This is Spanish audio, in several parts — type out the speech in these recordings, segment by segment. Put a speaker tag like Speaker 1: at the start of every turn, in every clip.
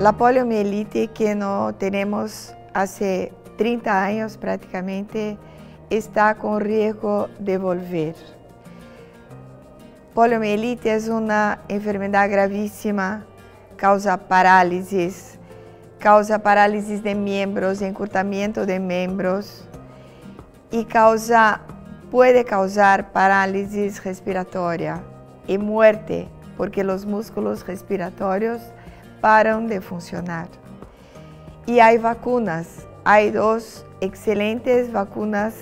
Speaker 1: La poliomielitis que no tenemos hace 30 años prácticamente está con riesgo de volver. Poliomielitis es una enfermedad gravísima, causa parálisis, causa parálisis de miembros, encurtamiento de miembros y causa, puede causar parálisis respiratoria y muerte porque los músculos respiratorios paran de funcionar. Y hay vacunas, hay dos excelentes vacunas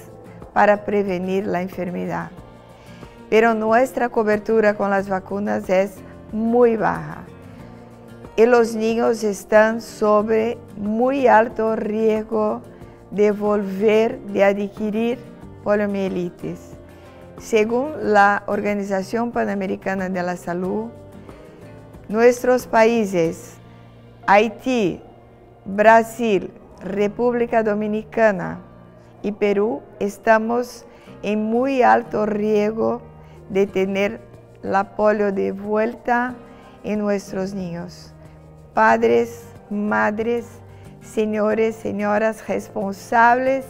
Speaker 1: para prevenir la enfermedad. Pero nuestra cobertura con las vacunas es muy baja. Y los niños están sobre muy alto riesgo de volver de adquirir poliomielitis. Según la Organización Panamericana de la Salud, nuestros países, Haití, Brasil, República Dominicana y Perú, estamos en muy alto riesgo de tener la polio de vuelta en nuestros niños. Padres, madres, señores, señoras responsables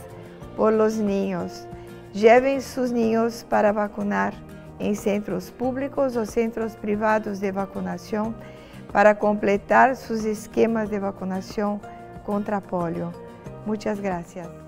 Speaker 1: por los niños, lleven sus niños para vacunar en centros públicos o centros privados de vacunación para completar sus esquemas de vacunación contra polio. Muchas gracias.